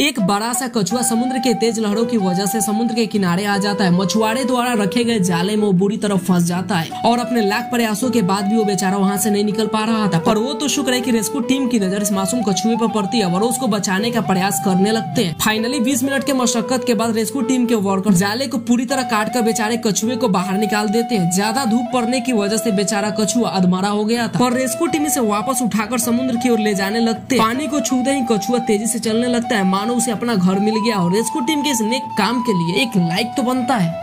एक बड़ा सा कछुआ समुद्र के तेज लहरों की वजह से समुद्र के किनारे आ जाता है। मछुआरे द्वारा रखे गए जाले में वो बुरी तरह फंस जाता है और अपने लाख प्रयासों के बाद भी वो बेचारा वहाँ से नहीं निकल पा रहा था। पर वो तो शुक्र है की रेस्क्यू टीम की नज़र इस मासूम कछुए पर पड़ती है और उसको बचाने का प्रयास करने लगते हैं। फाइनली 20 मिनट के मशक्कत के बाद रेस्क्यू टीम के वर्कर जाले को पूरी तरह काट कर बेचारे कछुए को बाहर निकाल देते हैं। ज़्यादा धूप पड़ने की वजह से बेचारा कछुआ अधमरा हो गया था। और रेस्क्यू टीम इसे वापस उठाकर समुद्र की ओर ले जाने लगते पानी को छूते ही कछुआ तेज़ी से चलने लगता है। मानो उसे अपना घर मिल गया और रेस्क्यू टीम के इस नेक काम के लिए एक लाइक तो बनता है।